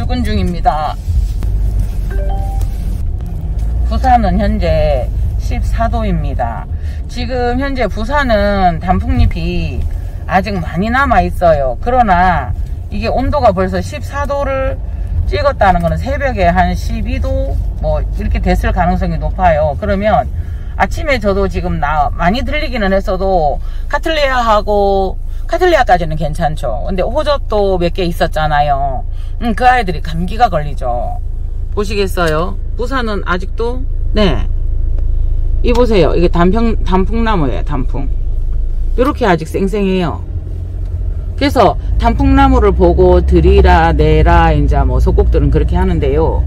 출근 중입니다. 부산은 현재 14도입니다. 지금 현재 부산은 단풍잎이 아직 많이 남아 있어요. 그러나 이게 온도가 벌써 14도를 찍었다는 것은 새벽에 한 12도 뭐 이렇게 됐을 가능성이 높아요. 그러면 아침에 저도 지금 나 많이 들리기는 했어도 카틀리아하고 카틀리아까지는 괜찮죠. 근데 호접도 몇 개 있었잖아요. 음, 그 아이들이 감기가 걸리죠. 보시겠어요? 부산은 아직도 네. 이 보세요. 이게 단풍 단풍나무예요. 단풍. 이렇게 아직 쌩쌩해요. 그래서 단풍나무를 보고 들이라 내라 이제 뭐 속곡들은 그렇게 하는데요.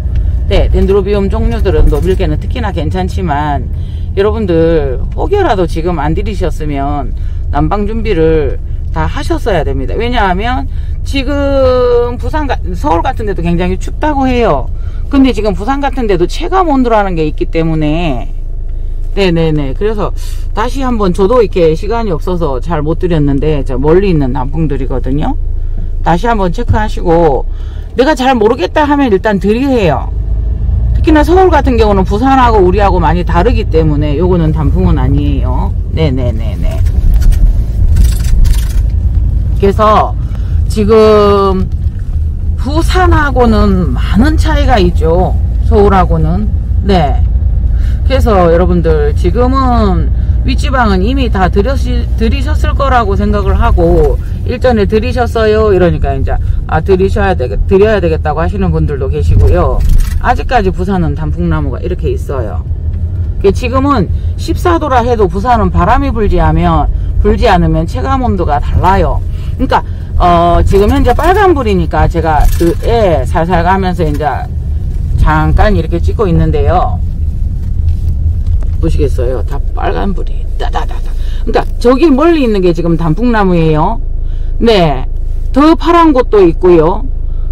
네, 덴드로비움 종류들은 노빌게는 특히나 괜찮지만 여러분들 혹여라도 지금 안 들이셨으면 난방 준비를 다 하셨어야 됩니다. 왜냐하면 지금 부산 서울 같은 데도 굉장히 춥다고 해요. 근데 지금 부산 같은 데도 체감 온도라는 게 있기 때문에 네네네. 그래서 다시 한번 저도 이렇게 시간이 없어서 잘 못 드렸는데 저 멀리 있는 남풍들이거든요. 다시 한번 체크하시고 내가 잘 모르겠다 하면 일단 드리해요. 특히나 서울 같은 경우는 부산하고 우리하고 많이 다르기 때문에 요거는 단풍은 아니에요. 네네네네. 그래서 지금 부산하고는 많은 차이가 있죠. 서울하고는. 네. 그래서 여러분들 지금은 윗지방은 이미 다 들이셨을 거라고 생각을 하고 일전에 들이셨어요 이러니까 이제 아 들이셔야 되겠 드려야 되겠다고 하시는 분들도 계시고요 아직까지 부산은 단풍나무가 이렇게 있어요 지금은 14도라 해도 부산은 바람이 불지 않으면 불지 않으면 체감 온도가 달라요 그러니까 어 지금 현재 빨간불이니까 제가 그에 살살 가면서 이제 잠깐 이렇게 찍고 있는데요 보시겠어요? 다 빨간불이 따다다다. 그러니까 저기 멀리 있는 게 지금 단풍나무예요. 네. 더 파란 곳도 있고요.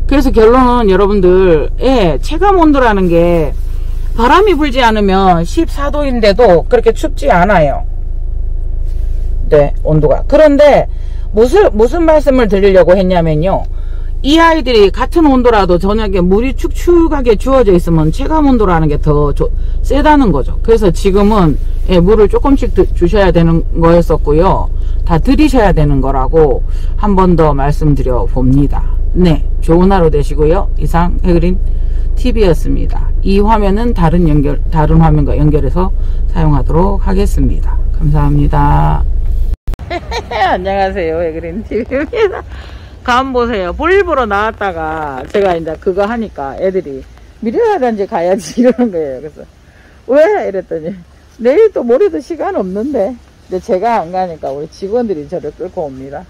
그래서 결론은 여러분들 예, 체감 온도라는 게 바람이 불지 않으면 14도인데도 그렇게 춥지 않아요. 네, 온도가. 그런데 무슨 무슨 말씀을 드리려고 했냐면요. 이 아이들이 같은 온도라도 저녁에 물이 축축하게 주어져 있으면 체감 온도라는 게 더 세다는 거죠. 그래서 지금은 예, 물을 조금씩 드, 주셔야 되는 거였었고요. 다 들이셔야 되는 거라고 한 번 더 말씀드려 봅니다. 네, 좋은 하루 되시고요. 이상 해그린 TV였습니다. 이 화면은 다른 연결, 다른 화면과 연결해서 사용하도록 하겠습니다. 감사합니다. 안녕하세요. 해그린 TV입니다. 감 보세요. 볼일 보러 나왔다가 제가 이제 그거 하니까 애들이 미래라든지 가야지 이러는 거예요. 그래서 왜? 이랬더니 내일 또 모레도 시간 없는데 근데 제가 안 가니까 우리 직원들이 저를 끌고 옵니다.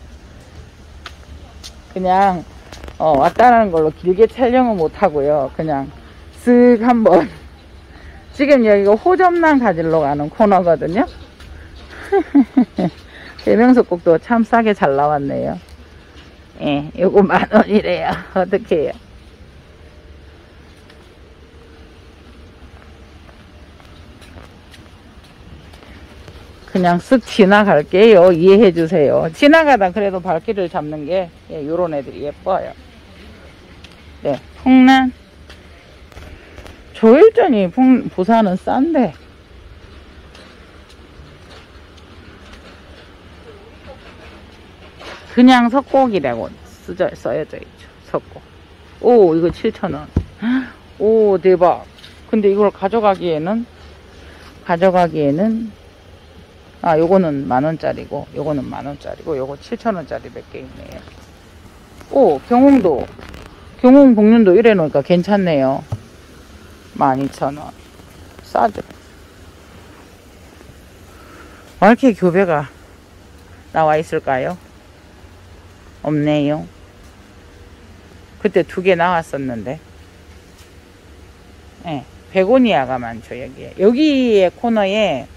그냥 어, 왔다는 걸로 길게 촬영은 못하고요. 그냥 쓱 한번 지금 여기가 호접란 가지러 가는 코너거든요. 대명석곡도 참 싸게 잘 나왔네요. 예, 요거 만 원이래요. 어떻게 해요? 그냥 쓱 지나갈게요. 이해해 주세요. 지나가다 그래도 발길을 잡는 게 예, 요런 애들이 예뻐요. 네, 풍란. 조일전이 풍, 부산은 싼데. 그냥 석곡이라고 쓰져, 써여져 있죠. 석곡. 오, 이거 7,000원. 오, 대박. 근데 이걸 가져가기에는, 가져가기에는, 아, 요거는 만원짜리고, 요거는 만원짜리고, 요거 7,000원짜리 몇 개 있네요. 오, 경홍도. 경홍 복륜도 이래 놓으니까 괜찮네요. 12,000원. 싸죠. 왜 이렇게 교배가 나와 있을까요? 없네요. 그때 두 개 나왔었는데. 예, 네, 베고니아가 많죠, 여기에. 여기에 코너에,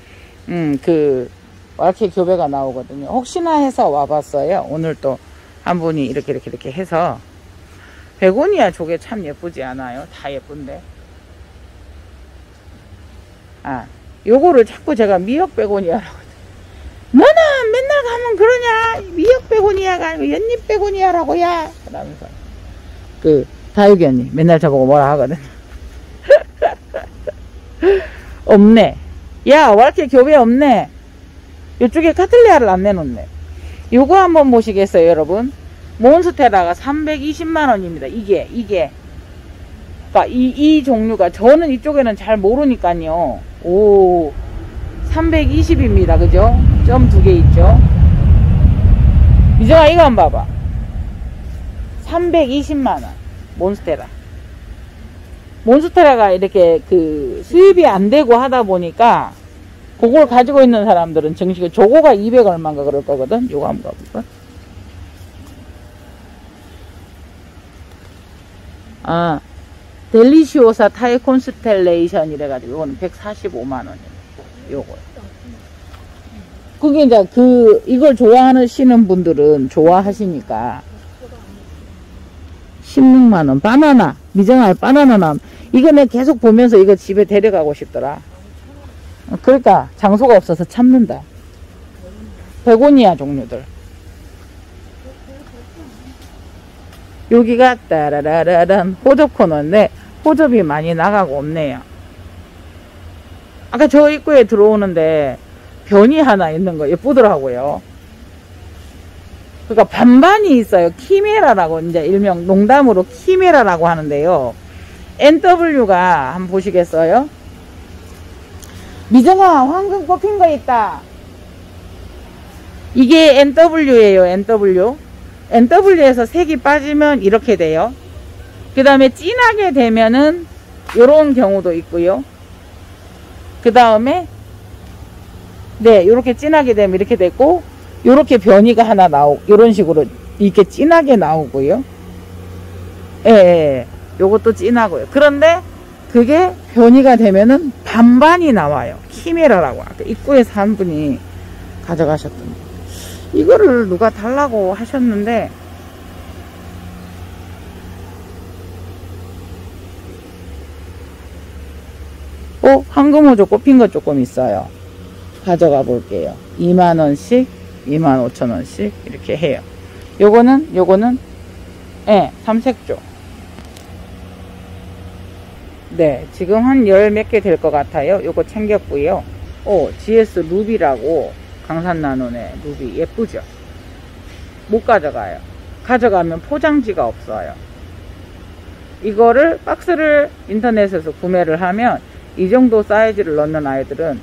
음, 그, 와케 교배가 나오거든요. 혹시나 해서 와봤어요. 오늘 또 한 분이 이렇게, 이렇게, 이렇게 해서. 베고니아 조개 참 예쁘지 않아요? 다 예쁜데. 아, 요거를 자꾸 제가 미역 베고니아라고 너는 맨날 가면 그러냐? 미역 베고니아가 아니고 연잎 베고니아라고 야. 그러면서. 그 다육이 언니 맨날 저보고 뭐라 하거든. 없네. 야왜 이렇게 교배 없네. 이쪽에 카틀리아를 안 내놓네. 요거 한번 보시겠어요 여러분? 몬스테라가 320만원입니다. 이게 이게. 그러니까 이, 이 종류가 저는 이쪽에는 잘 모르니까요. 오 320입니다. 그죠 점 두 개 있죠. 이정아 이거 한번 봐봐. 320만원. 몬스테라. 몬스테라가 이렇게 그 수입이 안 되고 하다 보니까 그걸 가지고 있는 사람들은 정식으로 저거가 200 얼마인가 그럴 거거든. 요거 한번 봐볼까? 아 델리시오사 타이 콘스텔레이션 이래가지고 이거는 145만원이에요 요거 그게 이제 그 이걸 좋아하시는 분들은 좋아하시니까. 16만원 바나나 미정아 바나나 남. 이거 내가 계속 보면서 이거 집에 데려가고 싶더라. 어, 그러니까 장소가 없어서 참는다. 베고니아 종류들. 여기가 따라라라란 호접 코너인데 호접이 많이 나가고 없네요. 아까 저 입구에 들어오는데 변이 하나 있는 거 예쁘더라고요 그러니까 반반이 있어요. 키메라라고 이제 일명 농담으로 키메라라고 하는데요. NW가 한번 보시겠어요? 미정아 황금 뽑힌 거 있다. 이게 NW예요. NW. NW에서 색이 빠지면 이렇게 돼요. 그 다음에 진하게 되면은 이런 경우도 있고요. 그 다음에 네 이렇게 진하게 되면 이렇게 됐고 요렇게 변이가 하나 나오고 요런 식으로 이렇게 진하게 나오고요. 예, 예 요것도 진하고요. 그런데 그게 변이가 되면은 반반이 나와요. 키메라라고 아까 입구에서 한 분이 가져가셨던 거. 이거를 누가 달라고 하셨는데 어 황금호조 꼽힌 거 조금 있어요 가져가 볼게요 2만원씩 2만 5천원씩 이렇게 해요. 요거는, 요거는, 예, 네, 삼색조. 네, 지금 한 열 몇 개 될 것 같아요. 요거 챙겼고요. 오, GS 루비라고 강산나눔의 루비 예쁘죠? 못 가져가요. 가져가면 포장지가 없어요. 이거를 박스를 인터넷에서 구매를 하면 이 정도 사이즈를 넣는 아이들은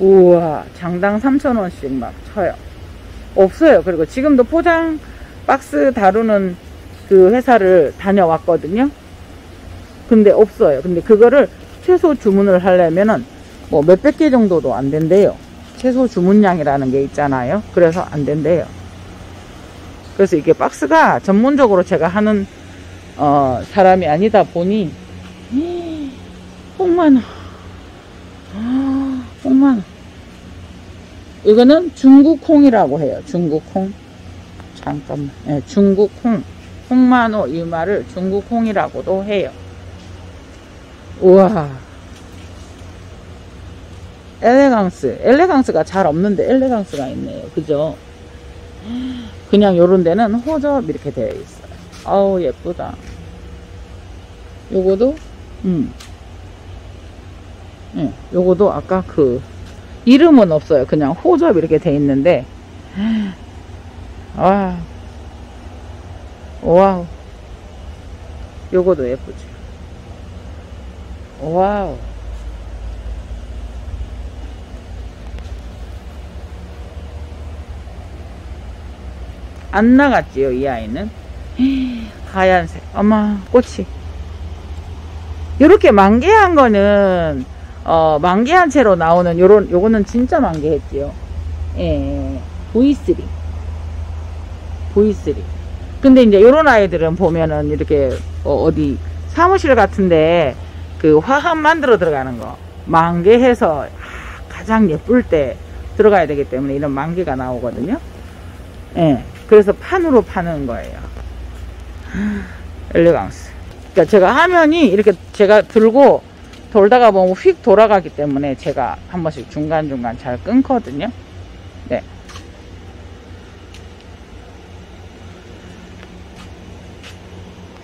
우와 장당 3,000원씩 막 쳐요. 없어요. 그리고 지금도 포장 박스 다루는 그 회사를 다녀왔거든요. 근데 없어요. 근데 그거를 최소 주문을 하려면은 뭐 몇백 개 정도도 안 된대요. 최소 주문량이라는 게 있잖아요. 그래서 안 된대요. 그래서 이게 박스가 전문적으로 제가 하는 어, 사람이 아니다 보니 홍만원 아, 홍만원 이거는 중국홍이라고 해요. 중국홍. 잠깐만. 네, 중국홍. 홍만호 이 말을 중국홍이라고도 해요. 우와. 엘레강스. 엘레강스가 잘 없는데 엘레강스가 있네요. 그죠? 그냥 요런 데는 호접 이렇게 되어 있어요. 아우 예쁘다. 요거도 음. 예, 요거도 아까 그 이름은 없어요. 그냥 호접 이렇게 돼 있는데. 와 와우. 요거도 예쁘죠. 와우. 안 나갔지요 이 아이는? 하얀색. 어마 꽃이. 이렇게 만개한 거는 어, 만개한 채로 나오는 요런 요거는 진짜 만개했지요. 예, V3. V3. 근데 이제 요런 아이들은 보면은 이렇게 어, 디 사무실 같은데 그 화합 만들어 들어가는 거 만개해서 가장 예쁠 때 들어가야 되기 때문에 이런 만개가 나오거든요. 예. 그래서 판으로 파는 거예요. 엘레강스. 그러니까 제가 화면이 이렇게 제가 들고 돌다가 보면 휙 돌아가기 때문에 제가 한 번씩 중간중간 잘 끊거든요. 네.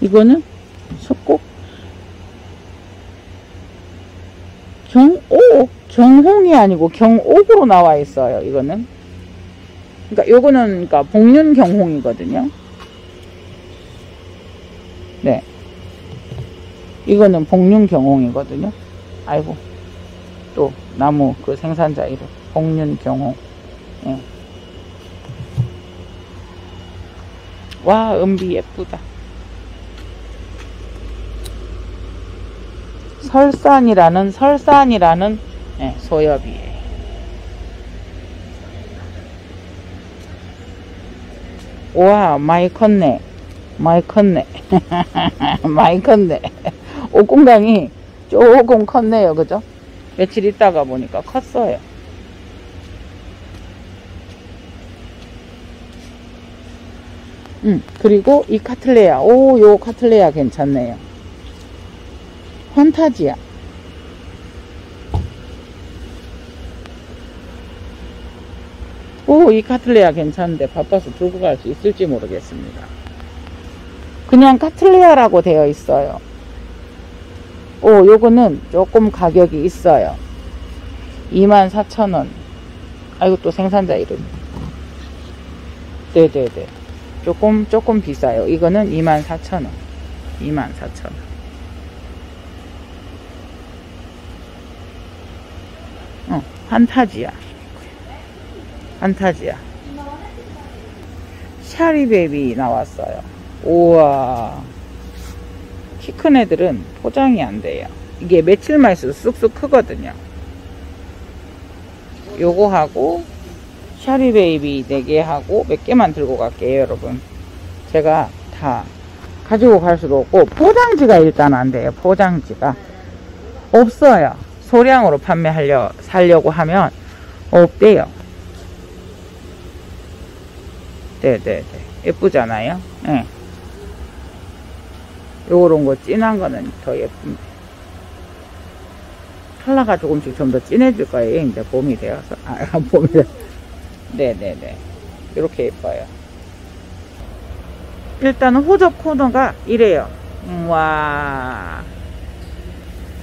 이거는 속곡 경옥 경홍이 아니고 경옥으로 나와 있어요 이거는 그러니까 요거는 그러니까 복륜 경홍이거든요 네 이거는 복륜 경홍이거든요. 아이고. 또 나무 그 생산자 이름 복륜 경홍. 예. 와, 은비 예쁘다. 설산이라는 설산이라는 예, 소엽이에요. 와 많이 컸네 많이 컸네 많이 컸네 옥공강이 조금 컸네요. 그죠? 며칠 있다가 보니까 컸어요. 음 그리고 이 카틀레아. 오요 카틀레아 괜찮네요. 환타지야 오, 이 카틀레아 괜찮은데 바빠서 들고 갈 수 있을지 모르겠습니다. 그냥 카틀레아라고 되어 있어요. 오, 요거는 조금 가격이 있어요. 24,000원. 아이고, 또 생산자 이름. 네네네. 조금, 조금 비싸요. 이거는 24,000원. 24,000원. 어, 판타지야. 판타지야. 샤리베이비 나왔어요. 우와. 키 큰 애들은 포장이 안 돼요. 이게 며칠만 있어도 쑥쑥 크거든요. 요거 하고, 샤리베이비 4개 하고, 몇 개만 들고 갈게요, 여러분. 제가 다 가지고 갈 수도 없고, 포장지가 일단 안 돼요, 포장지가. 없어요. 소량으로 판매하려, 살려고 하면, 없대요. 네네네. 예쁘잖아요? 예. 네. 요런 거 진한 거는 더 예쁩니다. 컬러가 조금씩 좀 더 진해질 거예요. 이제 봄이 되어서. 아, 봄이 되 네네네. 이렇게 예뻐요. 일단은 호접 코너가 이래요. 음, 와.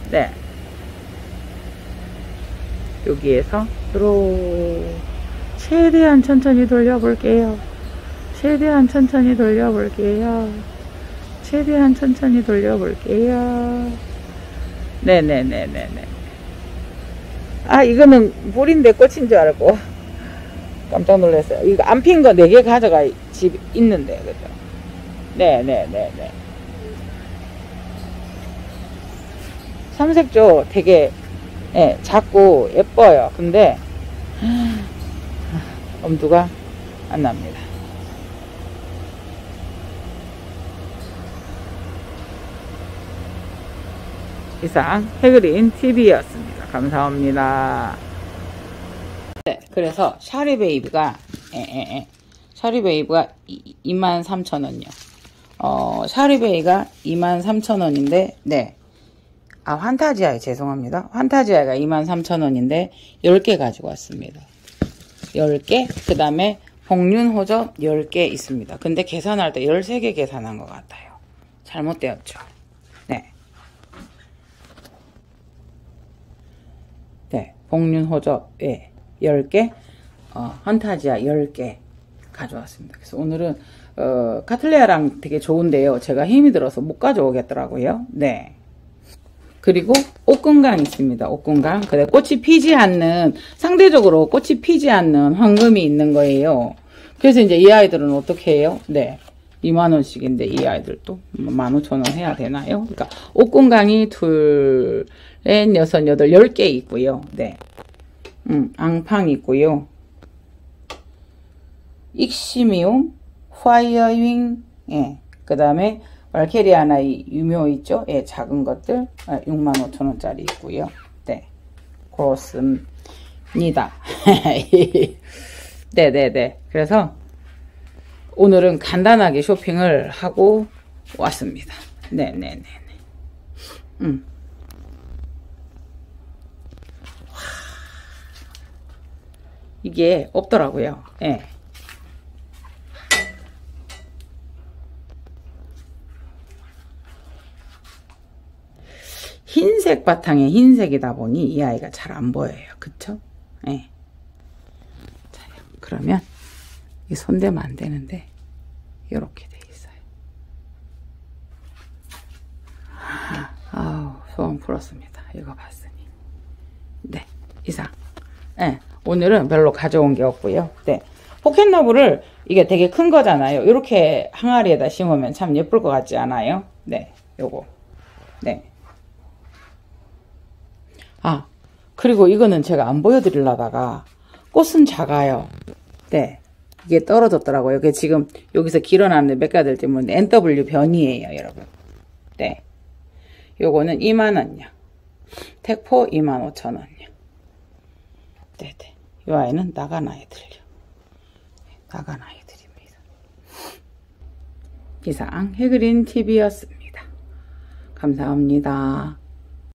네. 여기에서 들어 최대한 천천히 돌려볼게요. 최대한 천천히 돌려볼게요. 최대한 천천히 돌려볼게요. 네네네네네. 아, 이거는 물인데 꽃인 줄 알고 깜짝 놀랐어요. 이거 안 핀 거 4개 가져가 집 있는데, 그죠? 네네네네. 삼색조 되게 예, 작고 예뻐요. 근데 엄두가 안 납니다. 이상 해그린 TV였습니다. 감사합니다. 네, 그래서 샤리 베이브가 에에에 샤리 베이브가 23,000원이요. 어, 샤리 베이가 23,000원인데 네. 아, 환타지아에 죄송합니다. 환타지아가 23,000원인데 10개 가지고 왔습니다. 10개, 그 다음에 복륜호접 10개 있습니다. 근데 계산할 때 13개 계산한 것 같아요. 잘못되었죠. 네. 네, 복륜호접 예, 10개, 어, 헌타지아 10개 가져왔습니다. 그래서 오늘은 어, 카틀레아랑 되게 좋은데요. 제가 힘이 들어서 못 가져오겠더라고요. 네. 그리고 옥금강 있습니다. 옥금강. 근데 꽃이 피지 않는 상대적으로 꽃이 피지 않는 황금이 있는 거예요. 그래서 이제 이 아이들은 어떻게 해요? 네. 2만원씩인데 이 아이들도 15,000원 해야 되나요? 그러니까 옥금강이 둘, 넷, 여섯, 여덟, 열 개 있고요. 네. 음, 앙팡 있고요. 익시미움, 파이어윙, 예. 그 다음에 말케리아나이 유묘 있죠? 예, 작은 것들 65,000원짜리 아, 있고요. 네. 그렇습니다. 네네네. 그래서 오늘은 간단하게 쇼핑을 하고 왔습니다. 네네네. 음. 이게 없더라고요. 예. 흰색 바탕에 흰색이다 보니 이 아이가 잘 안 보여요. 그쵸? 예. 자, 그러면 이 손대면 안 되는데 이렇게 돼 있어요. 아우 소원 풀었습니다. 이거 봤으니. 네 이상. 네, 오늘은 별로 가져온 게 없고요. 네 포켓나무를 이게 되게 큰 거잖아요. 이렇게 항아리에다 심으면 참 예쁠 것 같지 않아요? 네 요거. 네. 아 그리고 이거는 제가 안 보여드리려다가 꽃은 작아요. 네. 이게 떨어졌더라고요. 이게 지금 여기서 길어나는 몇 가들 때문에 NW 변이에요, 여러분. 네. 요거는 2만원요. 택포 25,000원요. 네네. 요 아이는 나간 아이들요. 나간 아이들입니다. 이상 해그린 TV였습니다. 감사합니다.